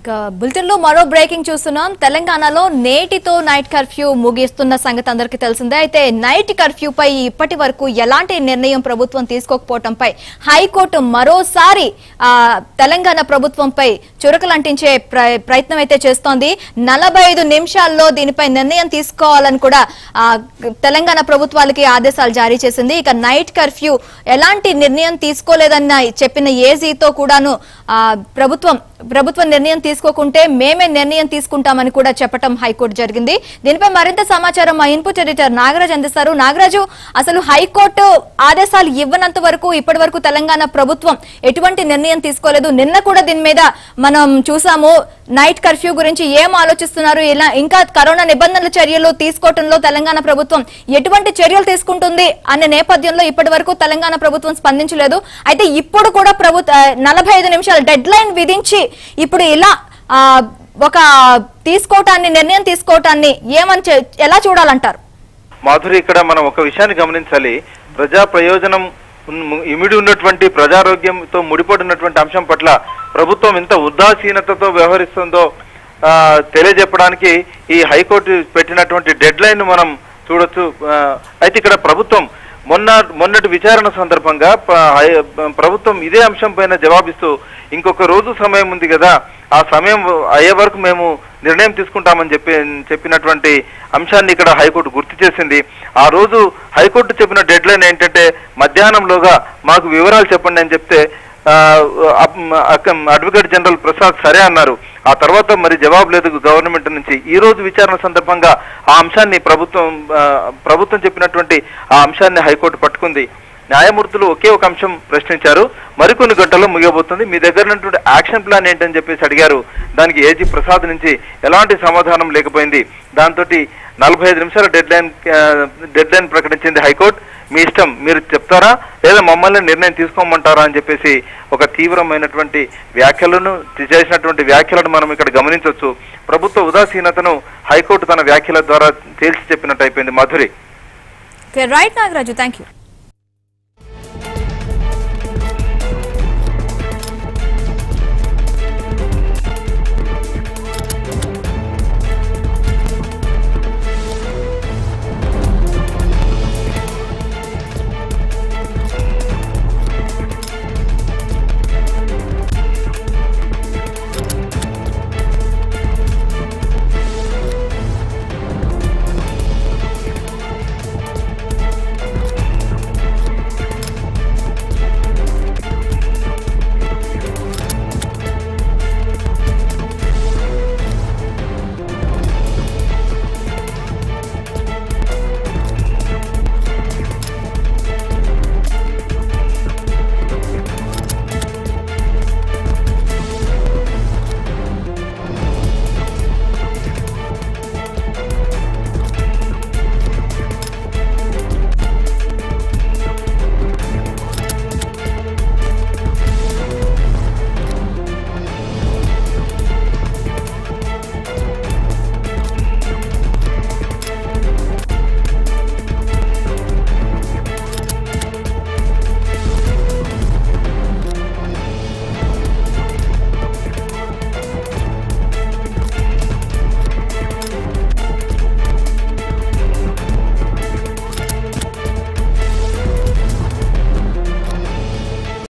ఇక బులెటిన్లో మరో బ్రేకింగ్ చూస్తున్నాం. తెలంగాణలో నేటితో నైట్ కర్ఫ్యూ ముగిస్తున్న సంగతి అందరికీ తెలిసిందే. అయితే నైట్ కర్ఫ్యూపై ఇప్పటి వరకు ఎలాంటి నిర్ణయం ప్రభుత్వం తీసుకోకపోవడంపై హైకోర్టు మరోసారి తెలంగాణ ప్రభుత్వంపై చురకలంటించే ప్ర- ప్రయత్నం అయితే చేస్తోంది. నలభై ఐదు నిమిషాల్లో దీనిపై నిర్ణయం తీసుకోవాలని కూడా తెలంగాణ ప్రభుత్వాలకి ఆదేశాలు జారీ చేసింది. ఇక నైట్ కర్ఫ్యూ ఎలాంటి నిర్ణయం తీసుకోలేదన్న చెప్పిన ఏజీతో కూడాను ప్రభుత్వం ప్రభుత్వ నిర్ణయం తీసుకోకుంటే మేమే నిర్ణయం తీసుకుంటామని కూడా చెప్పడం హైకోర్టు జరిగింది. దీనిపై మరింత సమాచారం మా ఇన్పుట్ ఎడిటర్ నాగరాజ్ అందిస్తారు. నాగరాజు అసలు హైకోర్టు ఆదేశాలు ఇవ్వనంత వరకు ఇప్పటి వరకు తెలంగాణ ప్రభుత్వం ఎటువంటి నిర్ణయం తీసుకోలేదు. నిన్న కూడా దీని మీద మనం చూసాము. నైట్ కర్ఫ్యూ గురించి ఏం ఆలోచిస్తున్నారు? ఇలా ఇంకా కరోనా నిబంధనల చర్యలు తీసుకోవటంలో తెలంగాణ ప్రభుత్వం ఎటువంటి చర్యలు తీసుకుంటుంది అనే నేపథ్యంలో ఇప్పటి వరకు తెలంగాణ ప్రభుత్వం స్పందించలేదు. అయితే ఇప్పుడు కూడా ప్రభుత్వ నలభై ఐదు నిమిషాలు డెడ్ లైన్ విధించి ఇప్పుడు ఇలా ఒక తీసుకోవటాన్ని నిర్ణయం తీసుకోవటాన్ని ఏమని ఎలా చూడాలంటారు? మాధురి ఇక్కడ మనం ఒక విషయాన్ని గమనించాలి. ప్రజా ప్రయోజనం ఇమిడి ఉన్నటువంటి ప్రజారోగ్యంతో ముడిపడి ఉన్నటువంటి అంశం పట్ల ప్రభుత్వం ఎంత ఉదాసీనతతో వ్యవహరిస్తుందో తెలియజెప్పడానికి ఈ హైకోర్టు పెట్టినటువంటి డెడ్ లైన్ మనం చూడొచ్చు. అయితే ఇక్కడ ప్రభుత్వం మొన్న మొన్నటి విచారణ సందర్భంగా ప్రభుత్వం ఇదే అంశం పైన జవాబిస్తూ ఇంకొక రోజు సమయం ఉంది కదా ఆ సమయం అయ్యే వరకు మేము నిర్ణయం తీసుకుంటామని చెప్పి చెప్పినటువంటి అంశాన్ని ఇక్కడ హైకోర్టు గుర్తు చేసింది. ఆ రోజు హైకోర్టు చెప్పిన డెడ్ లైన్ ఏంటంటే మధ్యాహ్నంలోగా మాకు వివరాలు చెప్పండి అని చెప్తే అడ్వకేట్ జనరల్ ప్రసాద్ సరే అన్నారు. ఆ తర్వాత మరి జవాబు లేదు గవర్నమెంట్ నుంచి. ఈ రోజు విచారణ సందర్భంగా ఆ అంశాన్ని ప్రభుత్వం ప్రభుత్వం చెప్పినటువంటి ఆ అంశాన్ని హైకోర్టు పట్టుకుంది. న్యాయమూర్తులు ఒకే ఒక అంశం ప్రశ్నించారు. మరికొన్ని గంటల్లో ముగియబోతుంది. మీ దగ్గర ఉన్నటువంటి యాక్షన్ ప్లాన్ ఏంటని చెప్పేసి అడిగారు. దానికి ఏజీ ప్రసాద్ నుంచి ఎలాంటి సమాధానం లేకపోయింది. దాంతో నలభై ఐదు నిమిషాల డెడ్ లైన్ డెడ్ లైన్ ప్రకటించింది హైకోర్టు. మీ ఇష్టం మీరు చెప్తారా? లేదా మమ్మల్ని నిర్ణయం తీసుకోమంటారా అని చెప్పేసి ఒక తీవ్రమైనటువంటి వ్యాఖ్యలను చేసినటువంటి వ్యాఖ్యలను మనం ఇక్కడ గమనించవచ్చు ప్రభుత్వ ఉదాసీనతను హైకోర్టు తన వ్యాఖ్యల ద్వారా తేల్చి చెప్పినట్టు అయిపోయింది. Madhuri. Right Nagaraju. Thank you